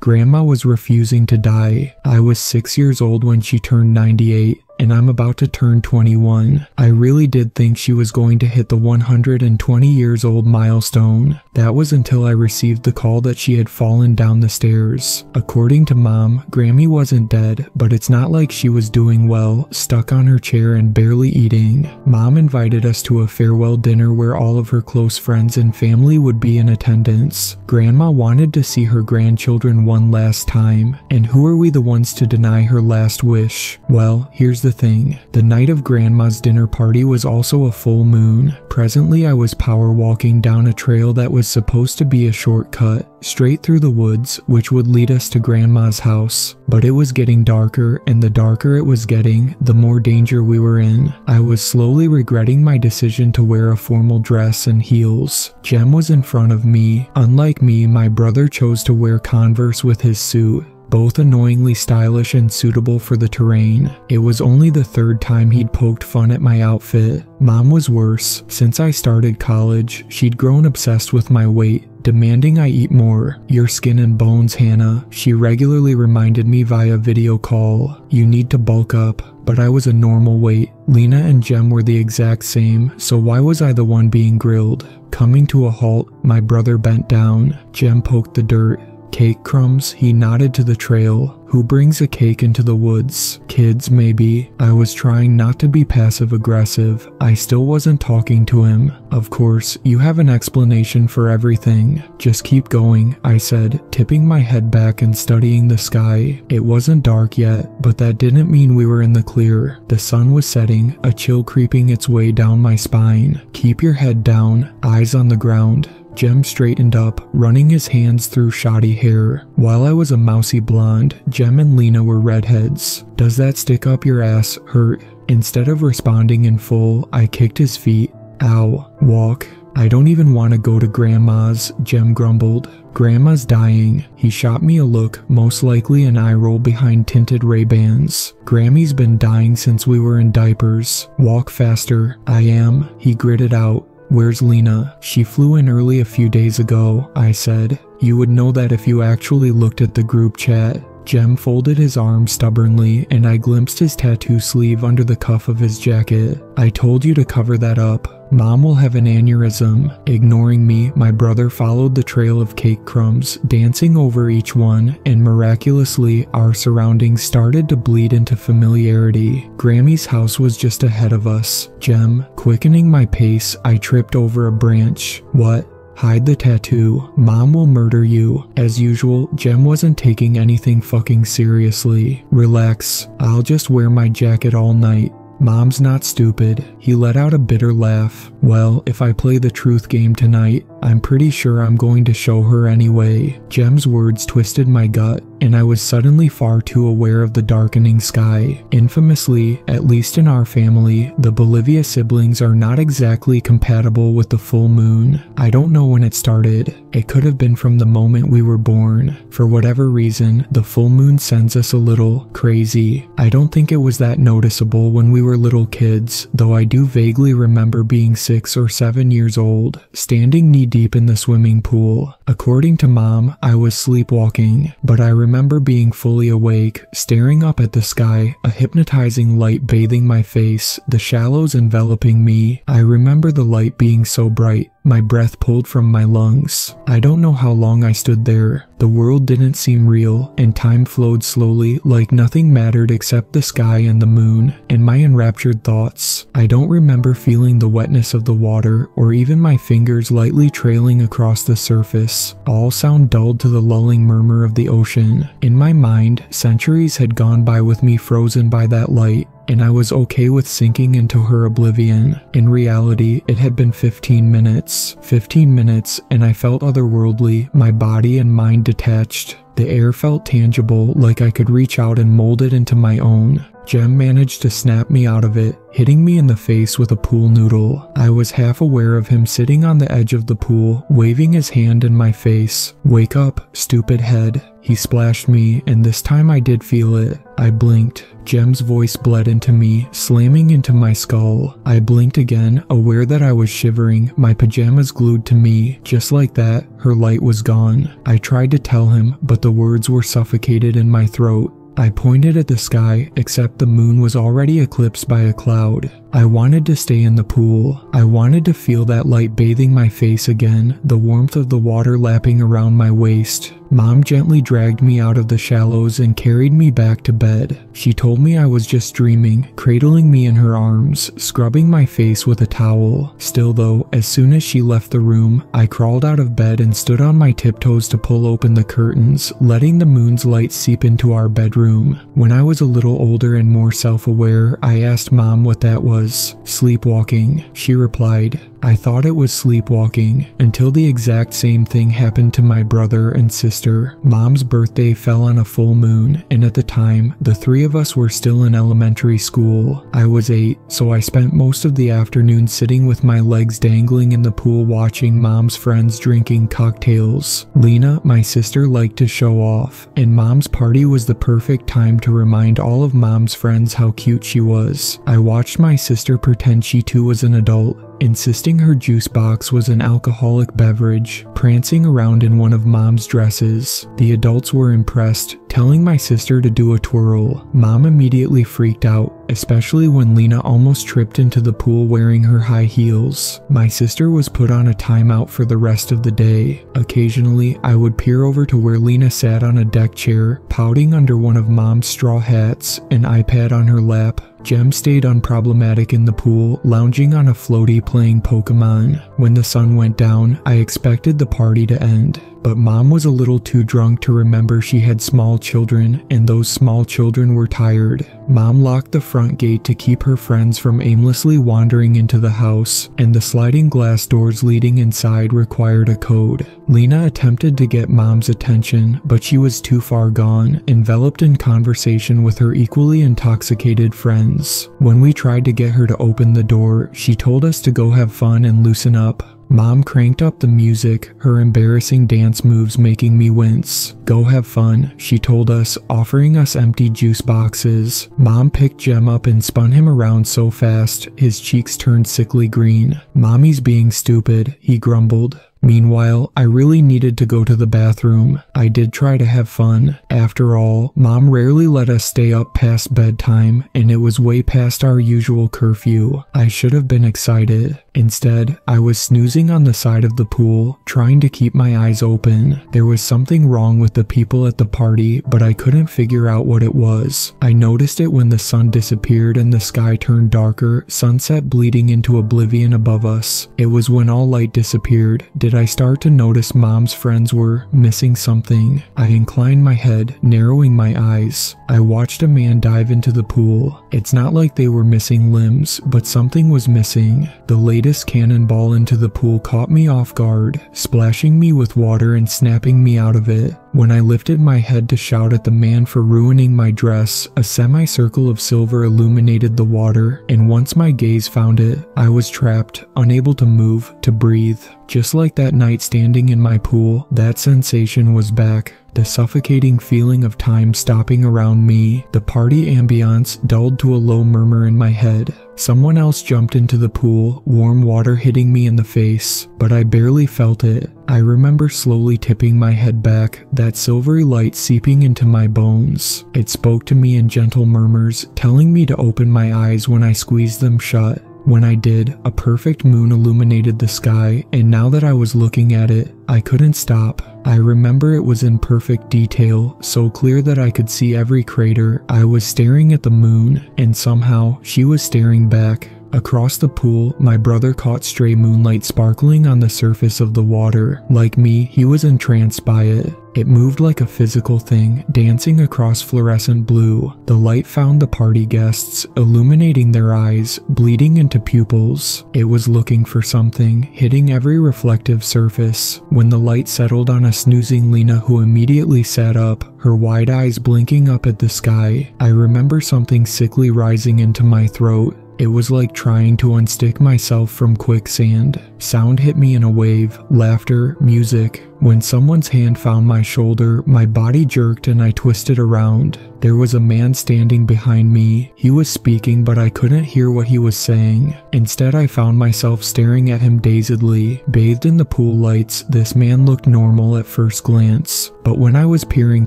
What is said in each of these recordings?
Grandma was refusing to die. I was six years old when she turned 98 and I'm about to turn 21. I really did think she was going to hit the 120 years old milestone. That was until I received the call that she had fallen down the stairs. According to mom, Grammy wasn't dead, but it's not like she was doing well, stuck on her chair and barely eating. Mom invited us to a farewell dinner where all of her close friends and family would be in attendance. Grandma wanted to see her grandchildren one last time, and who are we the ones to deny her last wish? Well, here's the the thing. The night of Grandma's dinner party was also a full moon. Presently, I was power walking down a trail that was supposed to be a shortcut, straight through the woods, which would lead us to Grandma's house. But it was getting darker, and the darker it was getting, the more danger we were in. I was slowly regretting my decision to wear a formal dress and heels. Jem was in front of me. Unlike me, my brother chose to wear Converse with his suit both annoyingly stylish and suitable for the terrain. It was only the third time he'd poked fun at my outfit. Mom was worse. Since I started college, she'd grown obsessed with my weight, demanding I eat more. Your skin and bones, Hannah. She regularly reminded me via video call. You need to bulk up. But I was a normal weight. Lena and Jem were the exact same, so why was I the one being grilled? Coming to a halt, my brother bent down. Jem poked the dirt. Cake crumbs, he nodded to the trail. Who brings a cake into the woods? Kids, maybe. I was trying not to be passive aggressive. I still wasn't talking to him. Of course, you have an explanation for everything. Just keep going, I said, tipping my head back and studying the sky. It wasn't dark yet, but that didn't mean we were in the clear. The sun was setting, a chill creeping its way down my spine. Keep your head down, eyes on the ground. Jem straightened up, running his hands through shoddy hair. While I was a mousy blonde, Jem and Lena were redheads. Does that stick up your ass hurt? Instead of responding in full, I kicked his feet. Ow. Walk. I don't even want to go to Grandma's, Jem grumbled. Grandma's dying. He shot me a look, most likely an eye roll behind tinted Ray-Bans. Grammy's been dying since we were in diapers. Walk faster. I am. He gritted out. Where's Lena? She flew in early a few days ago, I said. You would know that if you actually looked at the group chat. Jem folded his arms stubbornly, and I glimpsed his tattoo sleeve under the cuff of his jacket. I told you to cover that up. Mom will have an aneurysm. Ignoring me, my brother followed the trail of cake crumbs, dancing over each one, and miraculously, our surroundings started to bleed into familiarity. Grammy's house was just ahead of us. Jem, quickening my pace, I tripped over a branch. What? Hide the tattoo. Mom will murder you. As usual, Jem wasn't taking anything fucking seriously. Relax. I'll just wear my jacket all night. Mom's not stupid. He let out a bitter laugh. Well, if I play the truth game tonight, I'm pretty sure I'm going to show her anyway. Jem's words twisted my gut, and I was suddenly far too aware of the darkening sky. Infamously, at least in our family, the Bolivia siblings are not exactly compatible with the full moon. I don't know when it started. It could have been from the moment we were born. For whatever reason, the full moon sends us a little crazy. I don't think it was that noticeable when we were little kids, though I do vaguely remember being six or seven years old, standing knee deep in the swimming pool. According to mom, I was sleepwalking, but I remember being fully awake, staring up at the sky, a hypnotizing light bathing my face, the shallows enveloping me. I remember the light being so bright, my breath pulled from my lungs. I don't know how long I stood there. The world didn't seem real, and time flowed slowly like nothing mattered except the sky and the moon, and my enraptured thoughts. I don't remember feeling the wetness of the water, or even my fingers lightly trailing across the surface. All sound dulled to the lulling murmur of the ocean. In my mind, centuries had gone by with me frozen by that light, and I was okay with sinking into her oblivion. In reality, it had been 15 minutes. 15 minutes, and I felt otherworldly, my body and mind detached. The air felt tangible, like I could reach out and mold it into my own. Jem managed to snap me out of it, hitting me in the face with a pool noodle. I was half aware of him sitting on the edge of the pool, waving his hand in my face. Wake up, stupid head. He splashed me, and this time I did feel it. I blinked. Jem's voice bled into me, slamming into my skull. I blinked again, aware that I was shivering, my pajamas glued to me. Just like that, her light was gone. I tried to tell him, but the words were suffocated in my throat. I pointed at the sky, except the moon was already eclipsed by a cloud. I wanted to stay in the pool. I wanted to feel that light bathing my face again, the warmth of the water lapping around my waist. Mom gently dragged me out of the shallows and carried me back to bed. She told me I was just dreaming, cradling me in her arms, scrubbing my face with a towel. Still though, as soon as she left the room, I crawled out of bed and stood on my tiptoes to pull open the curtains, letting the moon's light seep into our bedroom. When I was a little older and more self-aware, I asked mom what that was. Sleepwalking. She replied, I thought it was sleepwalking until the exact same thing happened to my brother and sister. Mom's birthday fell on a full moon, and at the time, the three of us were still in elementary school. I was eight, so I spent most of the afternoon sitting with my legs dangling in the pool watching mom's friends drinking cocktails. Lena, my sister, liked to show off, and mom's party was the perfect time to remind all of mom's friends how cute she was. I watched my sister pretend she too was an adult insisting her juice box was an alcoholic beverage, prancing around in one of mom's dresses. The adults were impressed, telling my sister to do a twirl. Mom immediately freaked out, especially when Lena almost tripped into the pool wearing her high heels. My sister was put on a timeout for the rest of the day. Occasionally, I would peer over to where Lena sat on a deck chair, pouting under one of mom's straw hats, an iPad on her lap, Jem stayed unproblematic in the pool, lounging on a floaty playing Pokemon. When the sun went down, I expected the party to end, but mom was a little too drunk to remember she had small children, and those small children were tired. Mom locked the front gate to keep her friends from aimlessly wandering into the house, and the sliding glass doors leading inside required a code. Lena attempted to get mom's attention, but she was too far gone, enveloped in conversation with her equally intoxicated friends. When we tried to get her to open the door, she told us to go have fun and loosen up. Mom cranked up the music, her embarrassing dance moves making me wince. Go have fun, she told us, offering us empty juice boxes. Mom picked Jem up and spun him around so fast, his cheeks turned sickly green. Mommy's being stupid, he grumbled. Meanwhile, I really needed to go to the bathroom. I did try to have fun. After all, mom rarely let us stay up past bedtime, and it was way past our usual curfew. I should have been excited. Instead, I was snoozing on the side of the pool, trying to keep my eyes open. There was something wrong with the people at the party, but I couldn't figure out what it was. I noticed it when the sun disappeared and the sky turned darker, sunset bleeding into oblivion above us. It was when all light disappeared, did I start to notice mom's friends were missing something. I inclined my head, narrowing my eyes. I watched a man dive into the pool. It's not like they were missing limbs, but something was missing. The latest cannonball into the pool caught me off guard, splashing me with water and snapping me out of it. When I lifted my head to shout at the man for ruining my dress, a semicircle of silver illuminated the water, and once my gaze found it, I was trapped, unable to move, to breathe. Just like that night standing in my pool, that sensation was back. The suffocating feeling of time stopping around me, the party ambiance dulled to a low murmur in my head. Someone else jumped into the pool, warm water hitting me in the face, but I barely felt it. I remember slowly tipping my head back, that silvery light seeping into my bones. It spoke to me in gentle murmurs, telling me to open my eyes when I squeezed them shut. When I did, a perfect moon illuminated the sky, and now that I was looking at it, I couldn't stop. I remember it was in perfect detail, so clear that I could see every crater. I was staring at the moon, and somehow she was staring back. Across the pool, my brother caught stray moonlight sparkling on the surface of the water. Like me, he was entranced by it. It moved like a physical thing, dancing across fluorescent blue. The light found the party guests, illuminating their eyes, bleeding into pupils. It was looking for something, hitting every reflective surface. When the light settled on a snoozing Lena who immediately sat up, her wide eyes blinking up at the sky, I remember something sickly rising into my throat. It was like trying to unstick myself from quicksand. Sound hit me in a wave, laughter, music. When someone's hand found my shoulder, my body jerked and I twisted around. There was a man standing behind me. He was speaking, but I couldn't hear what he was saying. Instead, I found myself staring at him dazedly. Bathed in the pool lights, this man looked normal at first glance. But when I was peering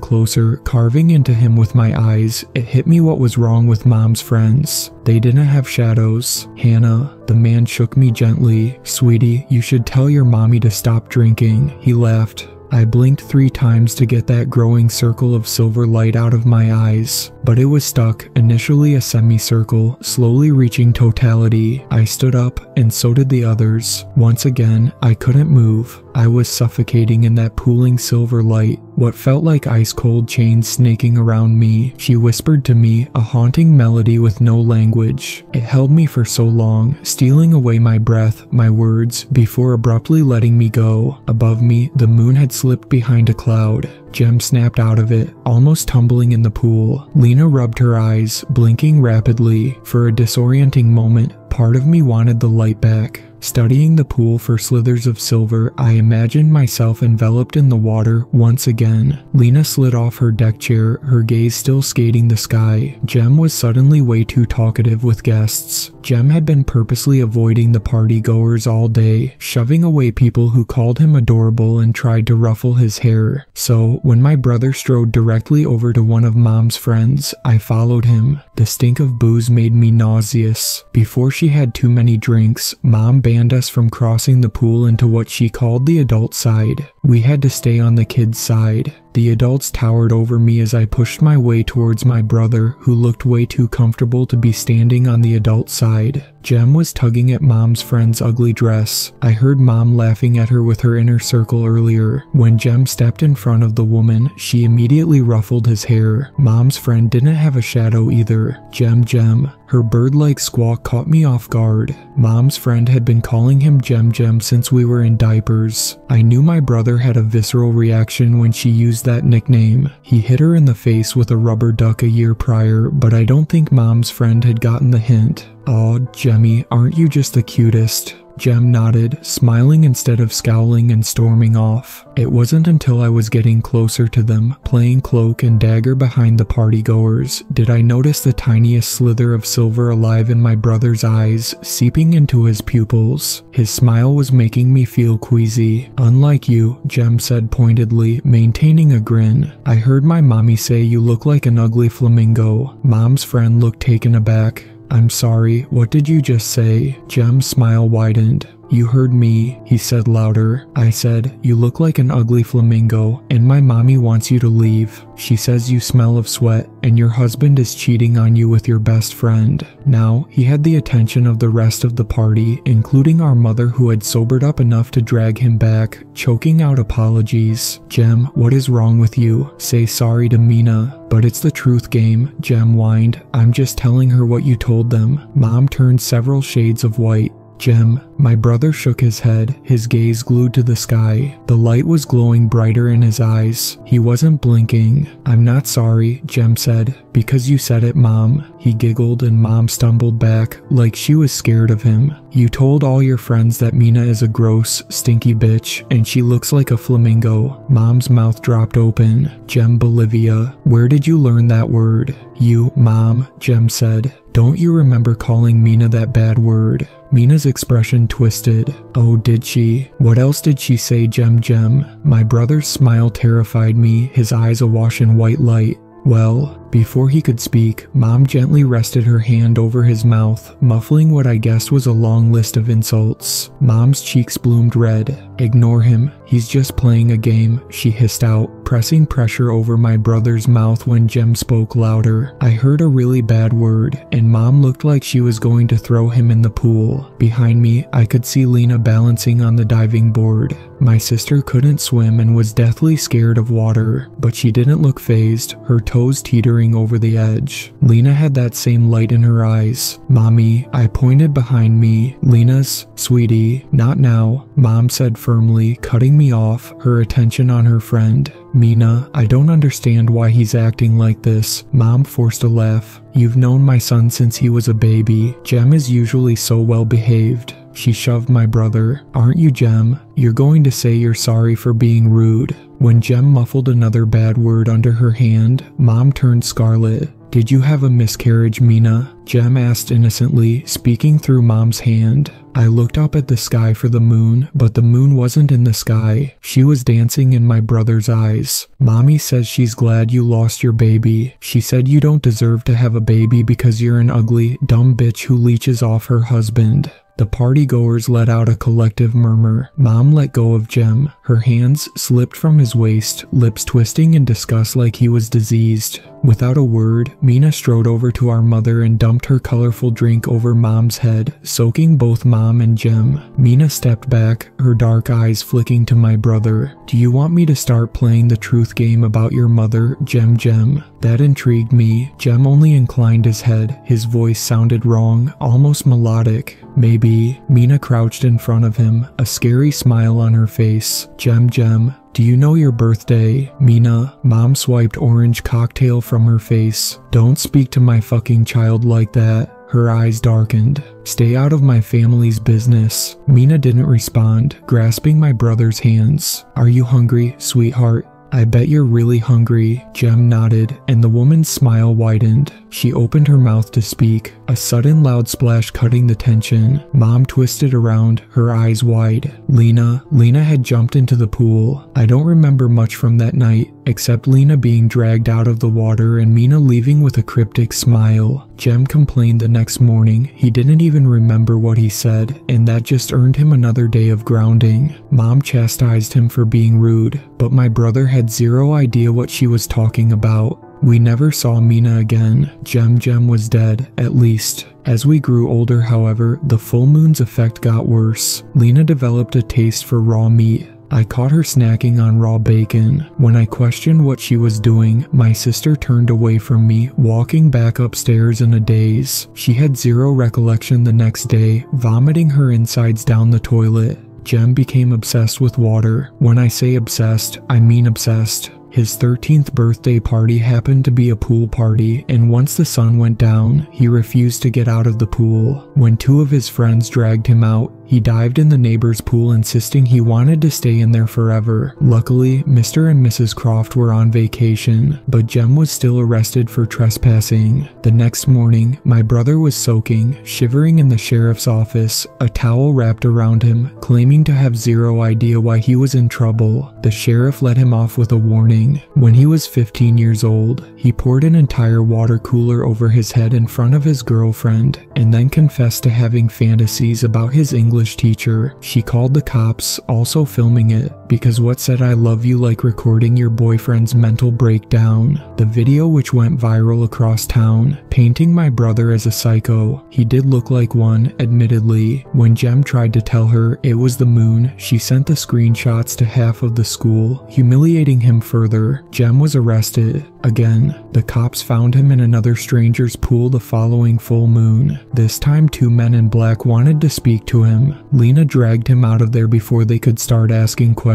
closer, carving into him with my eyes, it hit me what was wrong with mom's friends. They didn't have shadows. Hannah, the man shook me gently. Sweetie, you should tell your mommy to stop drinking. He laughed. I blinked three times to get that growing circle of silver light out of my eyes, but it was stuck, initially a semicircle, slowly reaching totality. I stood up, and so did the others. Once again, I couldn't move. I was suffocating in that pooling silver light, what felt like ice cold chains snaking around me. She whispered to me, a haunting melody with no language. It held me for so long, stealing away my breath, my words, before abruptly letting me go. Above me, the moon had slipped behind a cloud. Jem snapped out of it, almost tumbling in the pool. Lena rubbed her eyes, blinking rapidly. For a disorienting moment, part of me wanted the light back. Studying the pool for slithers of silver, I imagined myself enveloped in the water once again. Lena slid off her deck chair, her gaze still skating the sky. Jem was suddenly way too talkative with guests. Jem had been purposely avoiding the party goers all day, shoving away people who called him adorable and tried to ruffle his hair. So, when my brother strode directly over to one of mom's friends, I followed him. The stink of booze made me nauseous. Before she had too many drinks, mom banned us from crossing the pool into what she called the adult side. We had to stay on the kids' side. The adults towered over me as I pushed my way towards my brother, who looked way too comfortable to be standing on the adult side. Jem was tugging at mom's friend's ugly dress. I heard mom laughing at her with her inner circle earlier. When Jem stepped in front of the woman, she immediately ruffled his hair. Mom's friend didn't have a shadow either. Jem Jem. Her bird like squawk caught me off guard. Mom's friend had been calling him Jem Jem since we were in diapers. I knew my brother had a visceral reaction when she used that nickname. He hit her in the face with a rubber duck a year prior, but I don't think mom's friend had gotten the hint. Aw, Jemmy, aren't you just the cutest? Jem nodded, smiling instead of scowling and storming off. It wasn't until I was getting closer to them, playing cloak and dagger behind the partygoers, did I notice the tiniest slither of silver alive in my brother's eyes, seeping into his pupils. His smile was making me feel queasy. Unlike you, Jem said pointedly, maintaining a grin. I heard my mommy say you look like an ugly flamingo. Mom's friend looked taken aback. I'm sorry, what did you just say? Jem's smile widened. You heard me, he said louder. I said, You look like an ugly flamingo, and my mommy wants you to leave. She says you smell of sweat, and your husband is cheating on you with your best friend. Now, he had the attention of the rest of the party, including our mother who had sobered up enough to drag him back, choking out apologies. Jem, what is wrong with you? Say sorry to Mina. But it's the truth game, Jem whined. I'm just telling her what you told them. Mom turned several shades of white. Jem, my brother shook his head, his gaze glued to the sky. The light was glowing brighter in his eyes. He wasn't blinking. I'm not sorry, Jem said. Because you said it, Mom. He giggled and Mom stumbled back, like she was scared of him. You told all your friends that Mina is a gross, stinky bitch, and she looks like a flamingo. Mom's mouth dropped open. Jem Bolivia, where did you learn that word? You, Mom, Jem said. Don't you remember calling Mina that bad word? Mina's expression twisted. Oh, did she? What else did she say, Jem Jem? My brother's smile terrified me, his eyes awash in white light. Well, before he could speak, Mom gently rested her hand over his mouth, muffling what I guessed was a long list of insults. Mom's cheeks bloomed red. Ignore him, He's just playing a game, she hissed out, pressing pressure over my brother's mouth when Jem spoke louder. I heard a really bad word, and mom looked like she was going to throw him in the pool. Behind me, I could see Lena balancing on the diving board. My sister couldn't swim and was deathly scared of water, but she didn't look phased, her toes teetering over the edge. Lena had that same light in her eyes. Mommy, I pointed behind me. Lena's, sweetie, not now, mom said firmly, cutting me off, her attention on her friend. Mina, I don't understand why he's acting like this. Mom forced a laugh. You've known my son since he was a baby. Jem is usually so well behaved. She shoved my brother. Aren't you, Jem? You're going to say you're sorry for being rude. When Jem muffled another bad word under her hand, Mom turned scarlet. Did you have a miscarriage, Mina? Jem asked innocently, speaking through Mom's hand. I looked up at the sky for the moon, but the moon wasn't in the sky. She was dancing in my brother's eyes. Mommy says she's glad you lost your baby. She said you don't deserve to have a baby because you're an ugly, dumb bitch who leeches off her husband. The partygoers let out a collective murmur. Mom let go of Jem. Her hands slipped from his waist, lips twisting in disgust like he was diseased. Without a word, Mina strode over to our mother and dumped her colorful drink over Mom's head, soaking both Mom and Jem. Mina stepped back, her dark eyes flicking to my brother. Do you want me to start playing the truth game about your mother, Jem Jem? That intrigued me. Jem only inclined his head. His voice sounded wrong, almost melodic. Maybe. Mina crouched in front of him, a scary smile on her face. Jem Jem, do you know your birthday? Mina, mom swiped orange cocktail from her face. Don't speak to my fucking child like that. Her eyes darkened. Stay out of my family's business. Mina didn't respond, grasping my brother's hands. Are you hungry, sweetheart? I bet you're really hungry. Jem nodded, and the woman's smile widened. She opened her mouth to speak, a sudden loud splash cutting the tension. Mom twisted around, her eyes wide. Lena, Lena had jumped into the pool. I don't remember much from that night, except Lena being dragged out of the water and Mina leaving with a cryptic smile. Jem complained the next morning he didn't even remember what he said, and that just earned him another day of grounding. Mom chastised him for being rude, but my brother had zero idea what she was talking about. We never saw Mina again. Jem Jem was dead, at least. As we grew older, however, the full moon's effect got worse. Lena developed a taste for raw meat, I caught her snacking on raw bacon. When I questioned what she was doing, my sister turned away from me, walking back upstairs in a daze. She had zero recollection the next day, vomiting her insides down the toilet. Jem became obsessed with water. When I say obsessed, I mean obsessed. His 13th birthday party happened to be a pool party, and once the sun went down, he refused to get out of the pool. When two of his friends dragged him out, he dived in the neighbor's pool, insisting he wanted to stay in there forever. Luckily, Mr. and Mrs. Croft were on vacation, but Jem was still arrested for trespassing. The next morning, my brother was soaking, shivering in the sheriff's office, a towel wrapped around him, claiming to have zero idea why he was in trouble. The sheriff let him off with a warning. When he was 15 years old, he poured an entire water cooler over his head in front of his girlfriend, and then confessed to having fantasies about his English English teacher. She called the cops, also filming it, because what said I love you like recording your boyfriend's mental breakdown. The video which went viral across town, painting my brother as a psycho. He did look like one, admittedly. When Jem tried to tell her it was the moon, she sent the screenshots to half of the school, humiliating him further. Jem was arrested. Again, the cops found him in another stranger's pool the following full moon. This time, two men in black wanted to speak to him. Lena dragged him out of there before they could start asking questions.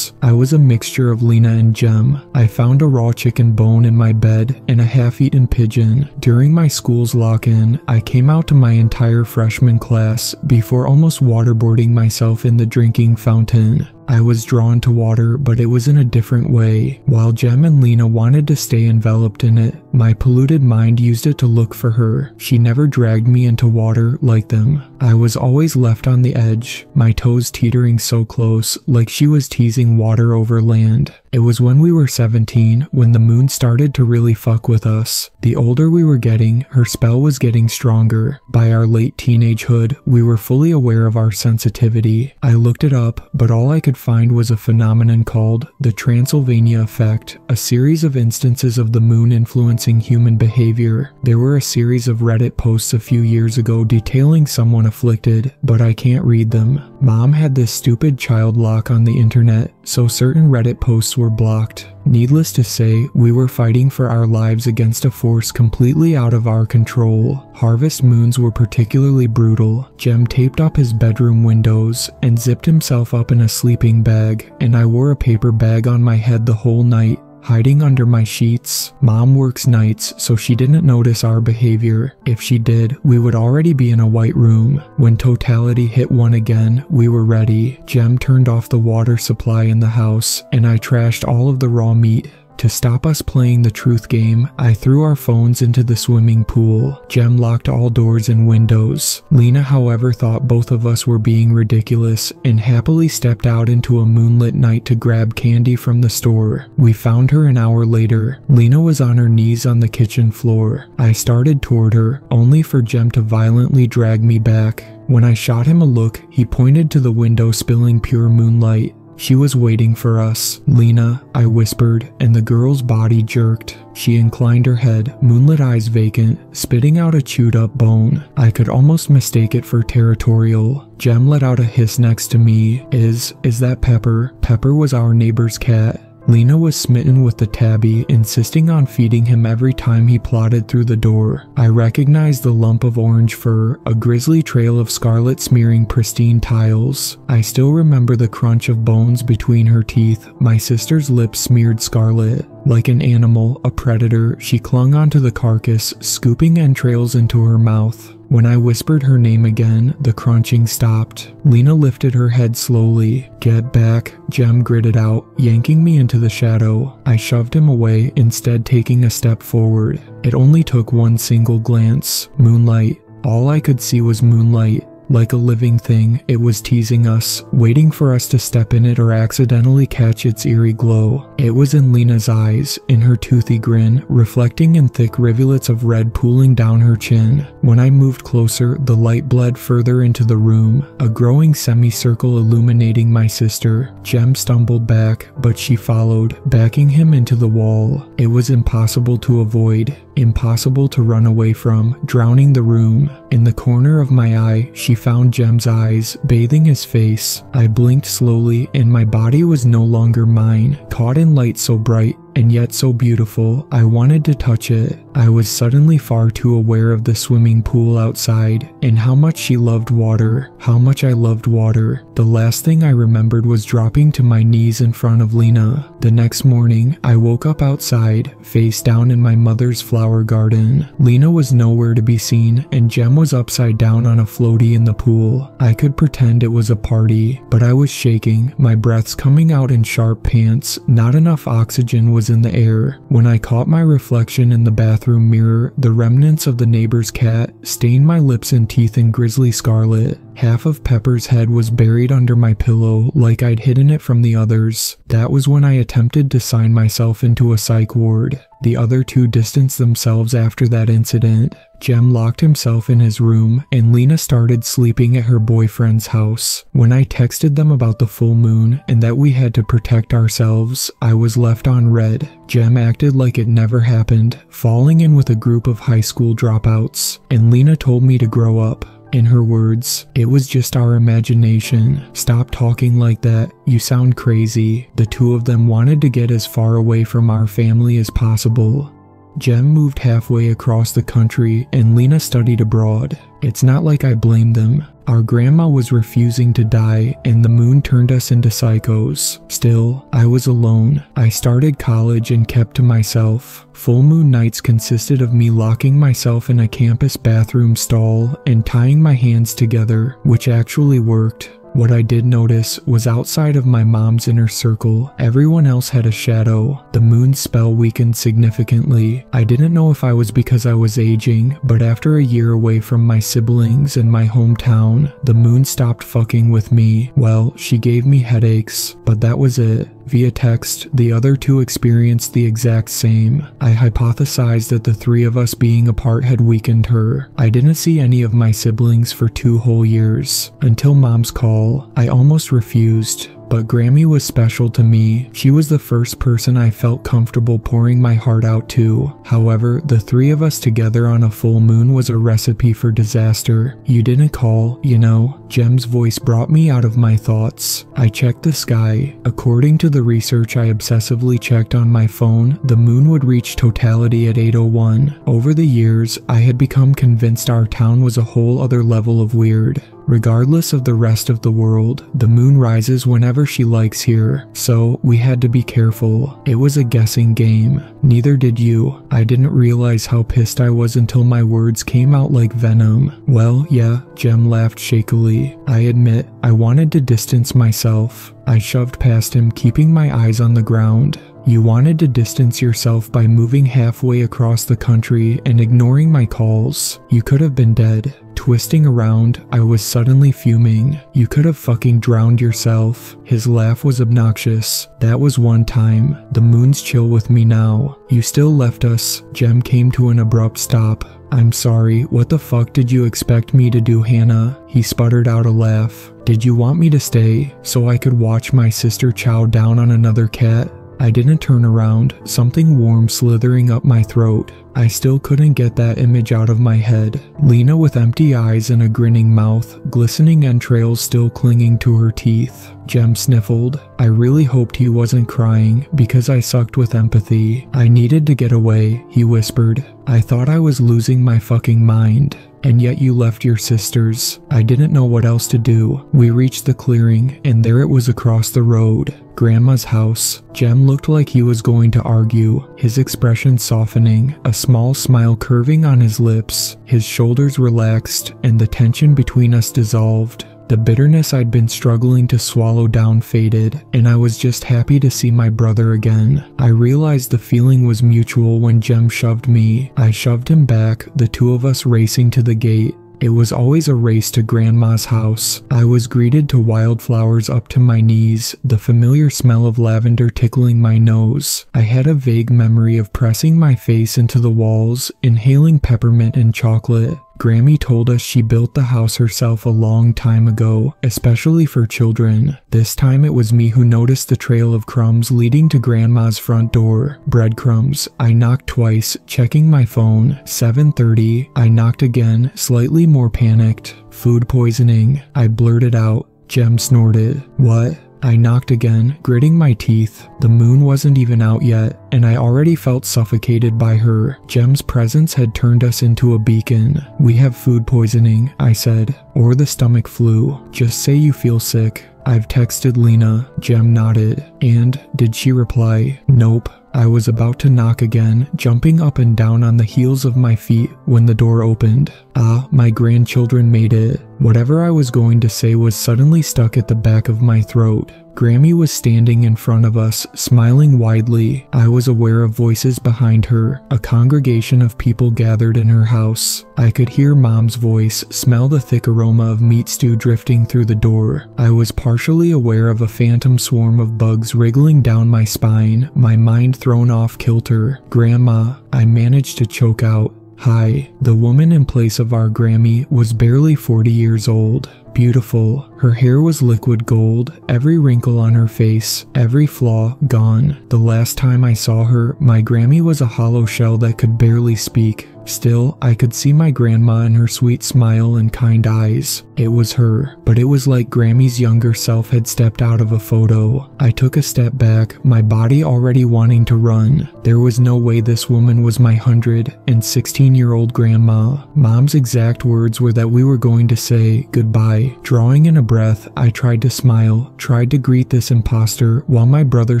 I was a mixture of Lena and Jem. I found a raw chicken bone in my bed and a half eaten pigeon. During my school's lock in, I came out to my entire freshman class before almost waterboarding myself in the drinking fountain. I was drawn to water, but it was in a different way. While Jem and Lena wanted to stay enveloped in it, my polluted mind used it to look for her. She never dragged me into water like them. I was always left on the edge, my toes teetering so close, like she was teasing water over land. It was when we were 17 when the moon started to really fuck with us. The older we were getting, her spell was getting stronger. By our late teenagehood, we were fully aware of our sensitivity. I looked it up, but all I could find was a phenomenon called the Transylvania effect, a series of instances of the moon influencing human behavior. There were a series of Reddit posts a few years ago detailing someone afflicted, but I can't read them. Mom had this stupid child lock on the internet, so certain Reddit posts were blocked. Needless to say, we were fighting for our lives against a force completely out of our control. Harvest moons were particularly brutal. Jem taped up his bedroom windows and zipped himself up in a sleeping bag, and I wore a paper bag on my head the whole night hiding under my sheets. Mom works nights, so she didn't notice our behavior. If she did, we would already be in a white room. When totality hit one again, we were ready. Jem turned off the water supply in the house, and I trashed all of the raw meat. To stop us playing the truth game, I threw our phones into the swimming pool. Jem locked all doors and windows. Lena, however, thought both of us were being ridiculous and happily stepped out into a moonlit night to grab candy from the store. We found her an hour later. Lena was on her knees on the kitchen floor. I started toward her, only for Jem to violently drag me back. When I shot him a look, he pointed to the window spilling pure moonlight. She was waiting for us. Lena, I whispered, and the girl's body jerked. She inclined her head, moonlit eyes vacant, spitting out a chewed up bone. I could almost mistake it for territorial. Jem let out a hiss next to me. Is, is that Pepper? Pepper was our neighbor's cat. Lena was smitten with the tabby, insisting on feeding him every time he plodded through the door. I recognized the lump of orange fur, a grisly trail of scarlet smearing pristine tiles. I still remember the crunch of bones between her teeth, my sister's lips smeared scarlet. Like an animal, a predator, she clung onto the carcass, scooping entrails into her mouth. When I whispered her name again, the crunching stopped. Lena lifted her head slowly. Get back, Jem gritted out, yanking me into the shadow. I shoved him away, instead taking a step forward. It only took one single glance. Moonlight. All I could see was moonlight. Like a living thing, it was teasing us, waiting for us to step in it or accidentally catch its eerie glow. It was in Lena's eyes, in her toothy grin, reflecting in thick rivulets of red pooling down her chin. When I moved closer, the light bled further into the room, a growing semicircle illuminating my sister. Jem stumbled back, but she followed, backing him into the wall. It was impossible to avoid, impossible to run away from, drowning the room. In the corner of my eye, she found Jem's eyes, bathing his face. I blinked slowly, and my body was no longer mine, caught in light so bright and yet so beautiful, I wanted to touch it. I was suddenly far too aware of the swimming pool outside and how much she loved water, how much I loved water. The last thing I remembered was dropping to my knees in front of Lena. The next morning, I woke up outside, face down in my mother's flower garden. Lena was nowhere to be seen, and Jem was upside down on a floaty in the pool. I could pretend it was a party, but I was shaking, my breaths coming out in sharp pants. Not enough oxygen was in the air. When I caught my reflection in the bathroom mirror, the remnants of the neighbor's cat stained my lips and teeth in grisly scarlet. Half of Pepper's head was buried under my pillow like I'd hidden it from the others. That was when I attempted to sign myself into a psych ward. The other two distanced themselves after that incident. Jem locked himself in his room, and Lena started sleeping at her boyfriend's house. When I texted them about the full moon and that we had to protect ourselves, I was left on red. Jem acted like it never happened, falling in with a group of high school dropouts, and Lena told me to grow up. In her words, it was just our imagination. Stop talking like that. You sound crazy. The two of them wanted to get as far away from our family as possible. Jem moved halfway across the country and Lena studied abroad. It's not like I blame them. Our grandma was refusing to die and the moon turned us into psychos. Still, I was alone. I started college and kept to myself. Full moon nights consisted of me locking myself in a campus bathroom stall and tying my hands together, which actually worked. What I did notice was outside of my mom's inner circle, everyone else had a shadow. The moon spell weakened significantly. I didn't know if I was because I was aging, but after a year away from my siblings and my hometown, the moon stopped fucking with me. Well, she gave me headaches, but that was it. Via text, the other two experienced the exact same. I hypothesized that the three of us being apart had weakened her. I didn't see any of my siblings for two whole years. Until mom's call, I almost refused. but Grammy was special to me. She was the first person I felt comfortable pouring my heart out to. However, the three of us together on a full moon was a recipe for disaster. You didn't call, you know. Jem's voice brought me out of my thoughts. I checked the sky. According to the research I obsessively checked on my phone, the moon would reach totality at 801. Over the years, I had become convinced our town was a whole other level of weird. Regardless of the rest of the world, the moon rises whenever she likes here, so we had to be careful. It was a guessing game. Neither did you. I didn't realize how pissed I was until my words came out like venom. Well, yeah, Jem laughed shakily. I admit, I wanted to distance myself. I shoved past him, keeping my eyes on the ground. You wanted to distance yourself by moving halfway across the country and ignoring my calls. You could have been dead. Twisting around, I was suddenly fuming. You could have fucking drowned yourself. His laugh was obnoxious. That was one time. The moon's chill with me now. You still left us. Jem came to an abrupt stop. I'm sorry, what the fuck did you expect me to do, Hannah? He sputtered out a laugh. Did you want me to stay so I could watch my sister chow down on another cat? I didn't turn around, something warm slithering up my throat. I still couldn't get that image out of my head. Lena with empty eyes and a grinning mouth, glistening entrails still clinging to her teeth. Jem sniffled. I really hoped he wasn't crying because I sucked with empathy. I needed to get away, he whispered. I thought I was losing my fucking mind. And yet you left your sisters. I didn't know what else to do. We reached the clearing, and there it was across the road. Grandma's house. Jem looked like he was going to argue, his expression softening, a small smile curving on his lips. His shoulders relaxed, and the tension between us dissolved. The bitterness I'd been struggling to swallow down faded, and I was just happy to see my brother again. I realized the feeling was mutual when Jem shoved me. I shoved him back, the two of us racing to the gate. It was always a race to Grandma's house. I was greeted to wildflowers up to my knees, the familiar smell of lavender tickling my nose. I had a vague memory of pressing my face into the walls, inhaling peppermint and chocolate. Grammy told us she built the house herself a long time ago, especially for children. This time it was me who noticed the trail of crumbs leading to Grandma's front door. Breadcrumbs. I knocked twice, checking my phone. 7:30. I knocked again, slightly more panicked. Food poisoning. I blurted out. Jem snorted. What? I knocked again, gritting my teeth. The moon wasn't even out yet, and I already felt suffocated by her. Jem's presence had turned us into a beacon. We have food poisoning, I said, or the stomach flu. Just say you feel sick. I've texted Lena. Jem nodded. And did she reply? Nope. I was about to knock again, jumping up and down on the heels of my feet when the door opened. Ah, my grandchildren made it. Whatever I was going to say was suddenly stuck at the back of my throat. Grammy was standing in front of us, smiling widely. I was aware of voices behind her, a congregation of people gathered in her house. I could hear Mom's voice, smell the thick aroma of meat stew drifting through the door. I was partially aware of a phantom swarm of bugs wriggling down my spine, my mind thrown off kilter. Grandma, I managed to choke out. Hi, the woman in place of our Grammy was barely 40 years old. Beautiful. Her hair was liquid gold, every wrinkle on her face, every flaw gone. The last time I saw her, my Grammy was a hollow shell that could barely speak. Still, I could see my grandma and her sweet smile and kind eyes. It was her, but it was like Grammy's younger self had stepped out of a photo. I took a step back, my body already wanting to run. There was no way this woman was my 116 year old grandma. Mom's exact words were that we were going to say goodbye. Drawing in a breath, I tried to smile, tried to greet this imposter while my brother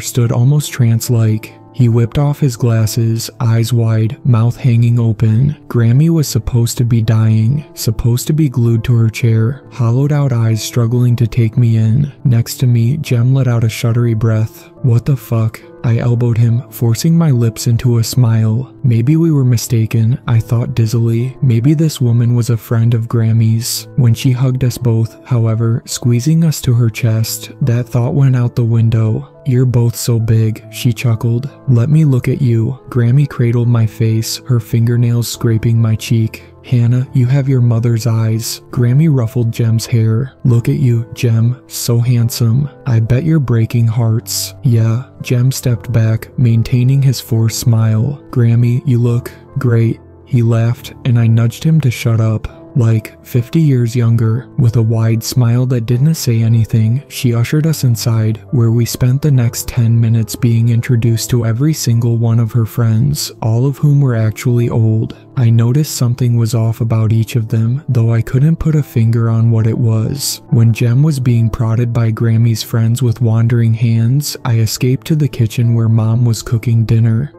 stood almost trance like. He whipped off his glasses, eyes wide, mouth hanging open. Grammy was supposed to be dying, supposed to be glued to her chair, hollowed out eyes struggling to take me in. Next to me, Jem let out a shuddery breath. What the fuck? I elbowed him, forcing my lips into a smile. Maybe we were mistaken, I thought dizzily. Maybe this woman was a friend of Grammy's. When she hugged us both, however, squeezing us to her chest, that thought went out the window. You're both so big, she chuckled. Let me look at you. Grammy cradled my face, her fingernails scraping my cheek. Hannah, you have your mother's eyes. Grammy ruffled Jem's hair. Look at you, Jem, so handsome. I bet you're breaking hearts. Yeah, Jem stepped back, maintaining his forced smile. Grammy, you look great. He laughed, and I nudged him to shut up. Like 50 years younger, with a wide smile that didn't say anything, she ushered us inside, where we spent the next 10 minutes being introduced to every single one of her friends, all of whom were actually old. I noticed something was off about each of them, though I couldn't put a finger on what it was. When Jem was being prodded by Grammy's friends with wandering hands, I escaped to the kitchen where mom was cooking dinner.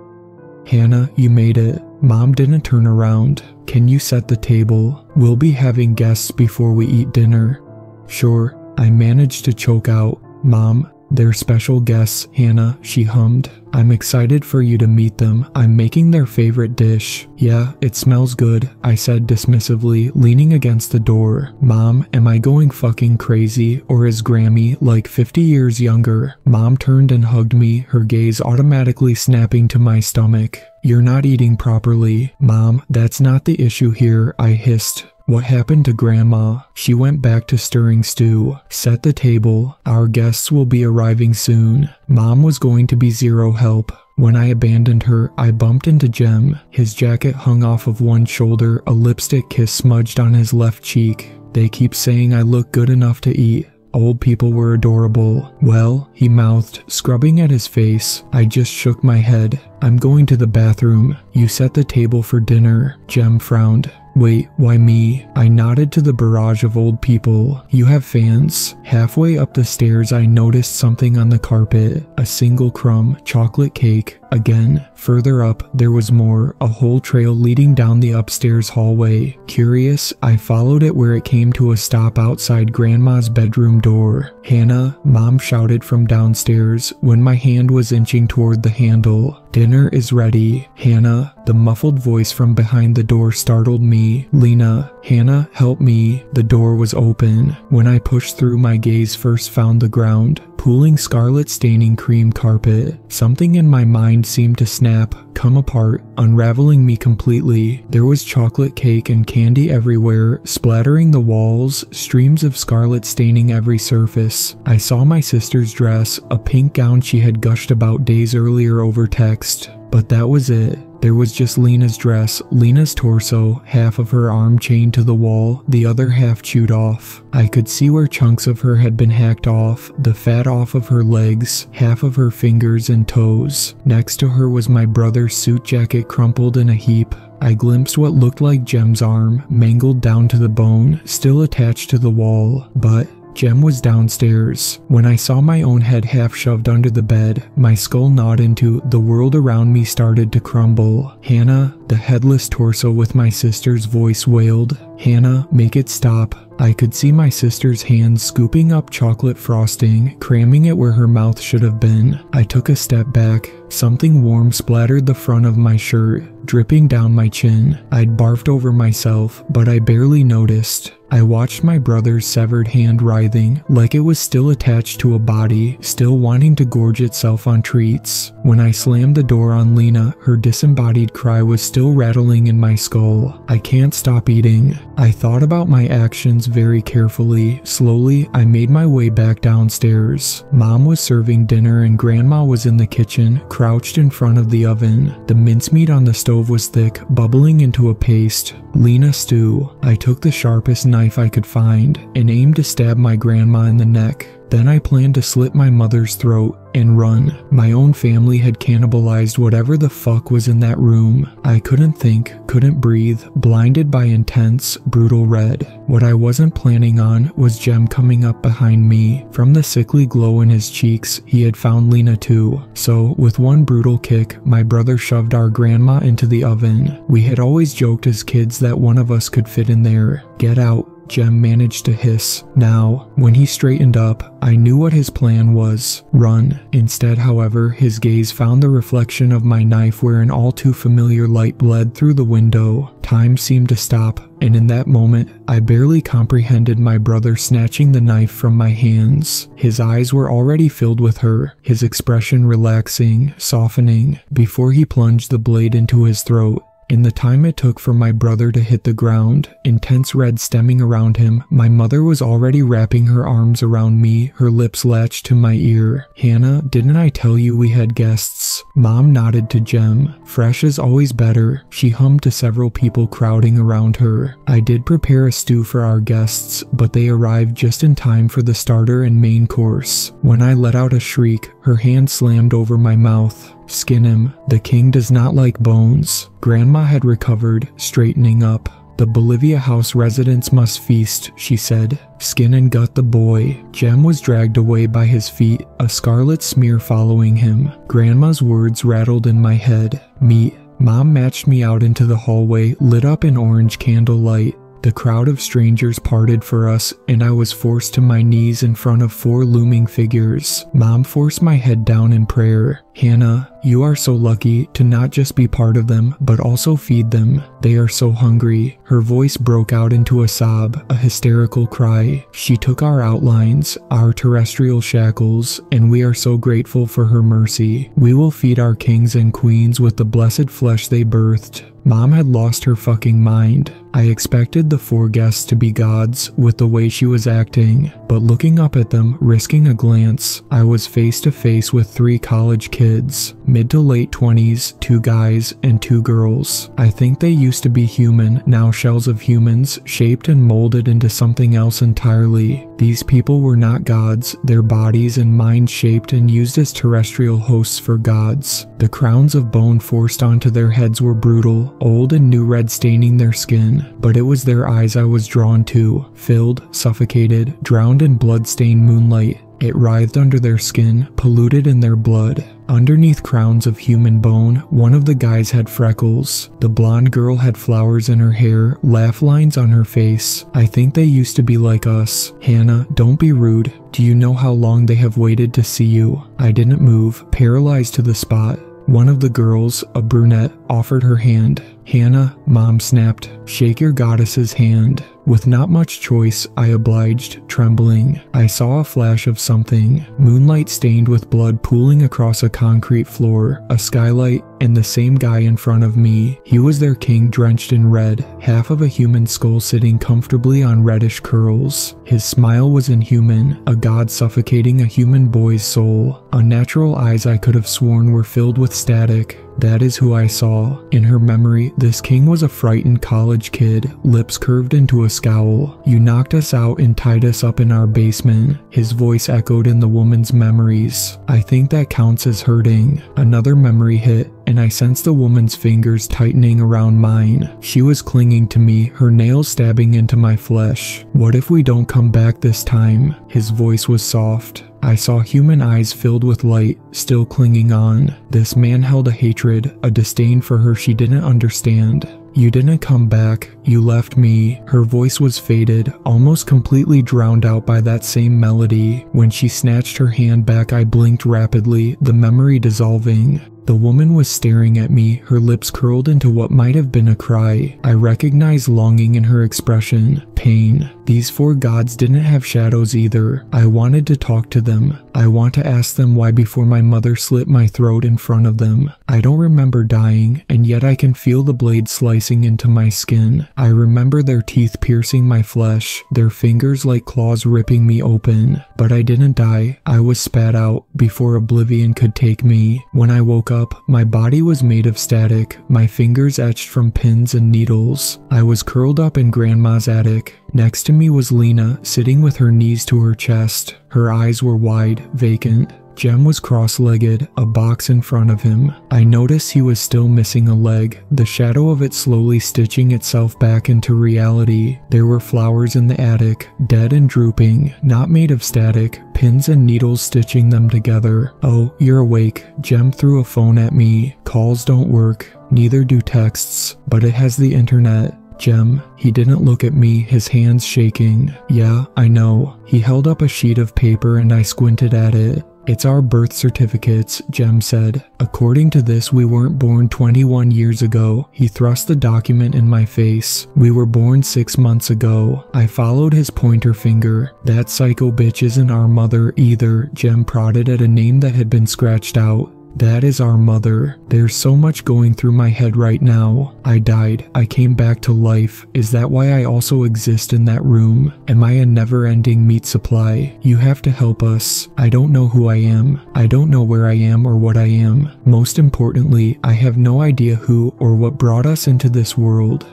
Hannah, you made it. Mom didn't turn around. Can you set the table? We'll be having guests before we eat dinner. Sure, I managed to choke out. Mom, they're special guests, Hannah, she hummed. I'm excited for you to meet them. I'm making their favorite dish. Yeah, it smells good, I said dismissively, leaning against the door. Mom, am I going fucking crazy? Or is Grammy like 50 years younger? Mom turned and hugged me, her gaze automatically snapping to my stomach. You're not eating properly. Mom, that's not the issue here, I hissed. What happened to Grandma? She went back to stirring stew. Set the table. Our guests will be arriving soon. Mom was going to be zero help. When I abandoned her, I bumped into Jem. His jacket hung off of one shoulder, a lipstick kiss smudged on his left cheek. They keep saying I look good enough to eat. Old people were adorable. Well, he mouthed, scrubbing at his face. I just shook my head. I'm going to the bathroom. You set the table for dinner. Jem frowned. Wait, why me? I nodded to the barrage of old people. You have fans. Halfway up the stairs, I noticed something on the carpet a single crumb, chocolate cake. Again, further up, there was more, a whole trail leading down the upstairs hallway. Curious, I followed it where it came to a stop outside Grandma's bedroom door. Hannah, Mom shouted from downstairs when my hand was inching toward the handle. Dinner is ready. Hannah, the muffled voice from behind the door startled me. Lena, Hannah, help me. The door was open. When I pushed through, my gaze first found the ground, pooling scarlet staining cream carpet. Something in my mind seemed to snap, come apart, unraveling me completely. There was chocolate cake and candy everywhere, splattering the walls, streams of scarlet staining every surface. I saw my sister's dress, a pink gown she had gushed about days earlier over text. But that was it. There was just Lena's dress, Lena's torso, half of her arm chained to the wall, the other half chewed off. I could see where chunks of her had been hacked off, the fat off of her legs, half of her fingers and toes. Next to her was my brother's suit jacket crumpled in a heap. I glimpsed what looked like Jem's arm, mangled down to the bone, still attached to the wall, but Jem was downstairs. When I saw my own head half shoved under the bed, my skull gnawed into the world around me started to crumble. Hannah, the headless torso with my sister's voice wailed, Hannah, make it stop. I could see my sister's hands scooping up chocolate frosting, cramming it where her mouth should have been. I took a step back. Something warm splattered the front of my shirt, dripping down my chin. I'd barfed over myself, but I barely noticed. I watched my brother's severed hand writhing, like it was still attached to a body, still wanting to gorge itself on treats. When I slammed the door on Lena, her disembodied cry was still rattling in my skull. I can't stop eating. I thought about my actions very carefully. Slowly, I made my way back downstairs. Mom was serving dinner and Grandma was in the kitchen, crouched in front of the oven. The mincemeat on the stove was thick, bubbling into a paste. Lena stew. I took the sharpest knife I could find and aimed to stab my grandma in the neck. Then I planned to slit my mother's throat and run. My own family had cannibalized whatever the fuck was in that room. I couldn't think, couldn't breathe, blinded by intense, brutal red. What I wasn't planning on was Jem coming up behind me. From the sickly glow in his cheeks, he had found Lena too. So, with one brutal kick, my brother shoved our grandma into the oven. We had always joked as kids that one of us could fit in there. Get out, Jem managed to hiss. Now, when he straightened up, I knew what his plan was run. Instead, however, his gaze found the reflection of my knife where an all too familiar light bled through the window. Time seemed to stop, and in that moment, I barely comprehended my brother snatching the knife from my hands. His eyes were already filled with her, his expression relaxing, softening, before he plunged the blade into his throat In the time it took for my brother to hit the ground, intense red stemming around him, my mother was already wrapping her arms around me, her lips latched to my ear. Hannah, didn't I tell you we had guests? Mom nodded to Jem. Fresh is always better. She hummed to several people crowding around her. I did prepare a stew for our guests, but they arrived just in time for the starter and main course. When I let out a shriek, her hand slammed over my mouth. Skin him. The king does not like bones. Grandma had recovered, straightening up. The Bolivia House residents must feast, she said. Skin and gut the boy. Jem was dragged away by his feet, a scarlet smear following him. Grandma's words rattled in my head. Meat. Mom matched me out into the hallway, lit up in orange candlelight. The crowd of strangers parted for us, and I was forced to my knees in front of four looming figures. Mom forced my head down in prayer. Hannah, you are so lucky to not just be part of them, but also feed them. They are so hungry. Her voice broke out into a sob, a hysterical cry. She took our outlines, our terrestrial shackles, and we are so grateful for her mercy. We will feed our kings and queens with the blessed flesh they birthed. Mom had lost her fucking mind. I expected the four guests to be gods with the way she was acting, but looking up at them, risking a glance, I was face to face with three college kids, mid to late 20s, two guys, and two girls. I think they used to be human, now shells of humans, shaped and molded into something else entirely. These people were not gods, their bodies and minds shaped and used as terrestrial hosts for gods. The crowns of bone forced onto their heads were brutal, old and new red staining their skin, but it was their eyes I was drawn to, filled, suffocated, drowned in blood-stained moonlight. It writhed under their skin, polluted in their blood. Underneath crowns of human bone, one of the guys had freckles. The blonde girl had flowers in her hair, laugh lines on her face. I think they used to be like us. Hannah, don't be rude. Do you know how long they have waited to see you? I didn't move, paralyzed to the spot. One of the girls, a brunette, offered her hand. Hannah, mom snapped, shake your goddess's hand. With not much choice, I obliged, trembling. I saw a flash of something, moonlight stained with blood pooling across a concrete floor, a skylight, and the same guy in front of me. He was their king drenched in red, half of a human skull sitting comfortably on reddish curls. His smile was inhuman, a god suffocating a human boy's soul. Unnatural eyes I could have sworn were filled with static. That is who I saw. In her memory, this king was a frightened college kid, lips curved into a scowl. You knocked us out and tied us up in our basement. His voice echoed in the woman's memories. I think that counts as hurting. Another memory hit, and I sensed the woman's fingers tightening around mine. She was clinging to me, her nails stabbing into my flesh. What if we don't come back this time? His voice was soft. I saw human eyes filled with light, still clinging on. This man held a hatred, a disdain for her she didn't understand. You didn't come back, you left me. Her voice was faded, almost completely drowned out by that same melody. When she snatched her hand back, I blinked rapidly, the memory dissolving. The woman was staring at me, her lips curled into what might have been a cry. I recognized longing in her expression, pain. These four gods didn't have shadows either. I wanted to talk to them. I want to ask them why before my mother slit my throat in front of them. I don't remember dying, and yet I can feel the blade slicing into my skin. I remember their teeth piercing my flesh, their fingers like claws ripping me open. But I didn't die. I was spat out before oblivion could take me. When I woke up, my body was made of static, my fingers etched from pins and needles. I was curled up in grandma's attic. Next to me was Lena, sitting with her knees to her chest. Her eyes were wide, vacant. Jem was cross legged, a box in front of him. I noticed he was still missing a leg, the shadow of it slowly stitching itself back into reality. There were flowers in the attic, dead and drooping, not made of static, pins and needles stitching them together. Oh, you're awake. Jem threw a phone at me. Calls don't work, neither do texts, but it has the internet. Jem, he didn't look at me, his hands shaking. Yeah, I know. He held up a sheet of paper and I squinted at it. It's our birth certificates, Jem said. According to this, we weren't born 21 years ago. He thrust the document in my face. We were born six months ago. I followed his pointer finger. That psycho bitch isn't our mother either, Jem prodded at a name that had been scratched out. That is our mother. There's so much going through my head right now. I died. I came back to life. Is that why I also exist in that room? Am I a never ending meat supply? You have to help us. I don't know who I am. I don't know where I am or what I am. Most importantly, I have no idea who or what brought us into this world.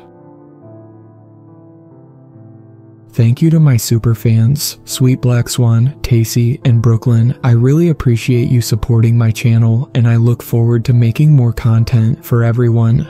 Thank you to my super fans, Sweet Black Swan, Tacy, and Brooklyn. I really appreciate you supporting my channel and I look forward to making more content for everyone.